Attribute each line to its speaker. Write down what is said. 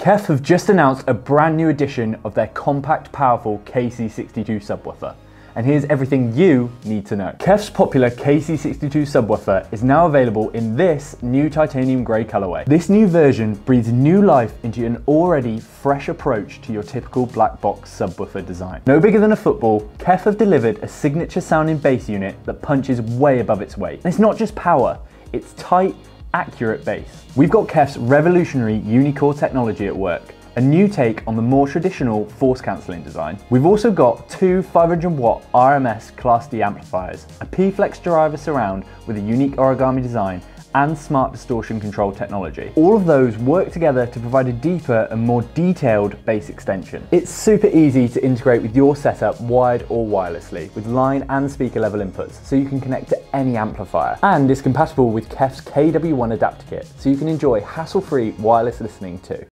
Speaker 1: KEF have just announced a brand new edition of their compact, powerful KC62 subwoofer. And here's everything you need to know. KEF's popular KC62 subwoofer is now available in this new titanium grey colourway. This new version breathes new life into an already fresh approach to your typical black box subwoofer design. No bigger than a football, KEF have delivered a signature sounding bass unit that punches way above its weight. And it's not just power, it's tight, accurate bass. We've got KEF's revolutionary Unicore technology at work, a new take on the more traditional force cancelling design. We've also got two 500 watt RMS Class D amplifiers, a P-Flex driver surround with a unique origami design and smart distortion control technology. All of those work together to provide a deeper and more detailed bass extension. It's super easy to integrate with your setup wired or wirelessly with line and speaker level inputs so you can connect to any amplifier. And it's compatible with KEF's KW1 adapter kit so you can enjoy hassle-free wireless listening too.